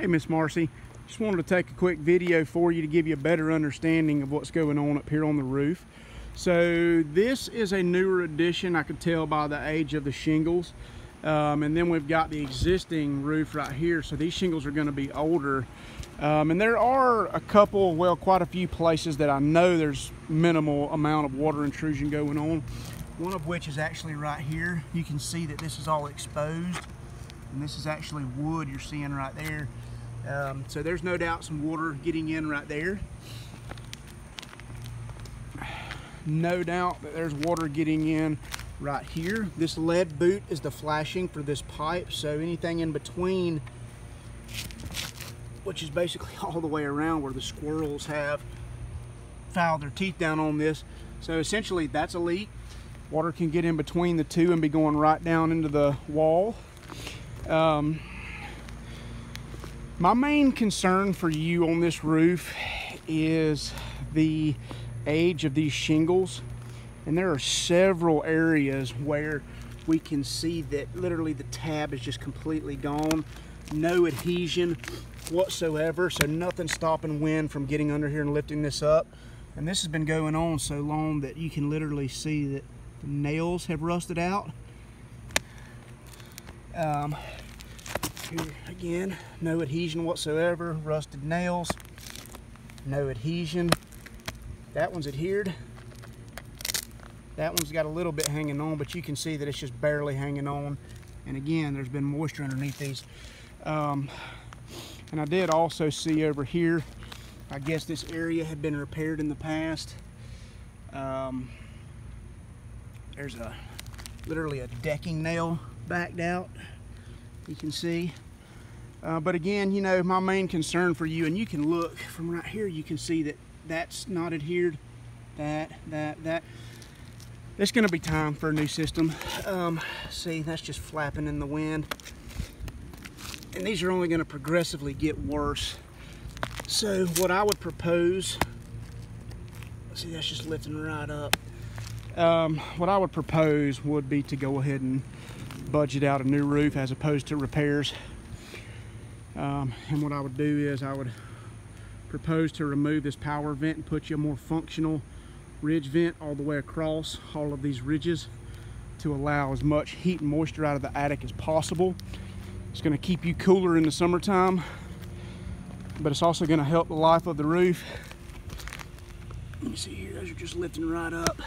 Hey, Miss Marcy. Just wanted to take a quick video for you to give you a better understanding of what's going on up here on the roof. So this is a newer addition, I could tell by the age of the shingles. Um, and then we've got the existing roof right here. So these shingles are gonna be older. Um, and there are a couple, well, quite a few places that I know there's minimal amount of water intrusion going on. One of which is actually right here. You can see that this is all exposed. And this is actually wood you're seeing right there. Um, so there's no doubt some water getting in right there. No doubt that there's water getting in right here. This lead boot is the flashing for this pipe. So anything in between, which is basically all the way around where the squirrels have filed their teeth down on this. So essentially that's a leak. Water can get in between the two and be going right down into the wall. Um, my main concern for you on this roof is the age of these shingles. And there are several areas where we can see that literally the tab is just completely gone. No adhesion whatsoever, so nothing stopping wind from getting under here and lifting this up. And this has been going on so long that you can literally see that the nails have rusted out. Um, here again, no adhesion whatsoever, rusted nails, no adhesion. That one's adhered. That one's got a little bit hanging on, but you can see that it's just barely hanging on. And again, there's been moisture underneath these. Um, and I did also see over here, I guess this area had been repaired in the past. Um, there's a literally a decking nail backed out you can see. Uh, but again you know my main concern for you and you can look from right here you can see that that's not adhered. That that that. It's going to be time for a new system. Um, see that's just flapping in the wind. And these are only going to progressively get worse. So what I would propose see that's just lifting right up. Um, what I would propose would be to go ahead and budget out a new roof as opposed to repairs. Um, and what I would do is I would propose to remove this power vent and put you a more functional ridge vent all the way across all of these ridges to allow as much heat and moisture out of the attic as possible. It's going to keep you cooler in the summertime, but it's also going to help the life of the roof. Let me see here, those are just lifting right up.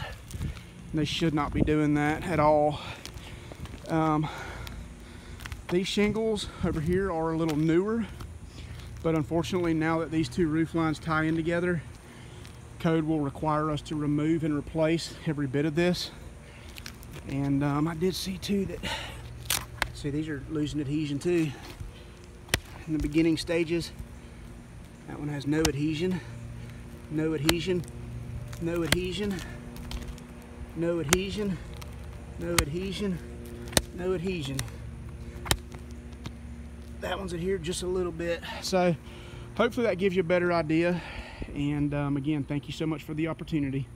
They should not be doing that at all. Um, these shingles over here are a little newer, but unfortunately now that these two roof lines tie in together, code will require us to remove and replace every bit of this. And um, I did see too that, see these are losing adhesion too. In the beginning stages, that one has no adhesion, no adhesion, no adhesion no adhesion, no adhesion, no adhesion. That one's adhered just a little bit. So hopefully that gives you a better idea. And um, again, thank you so much for the opportunity.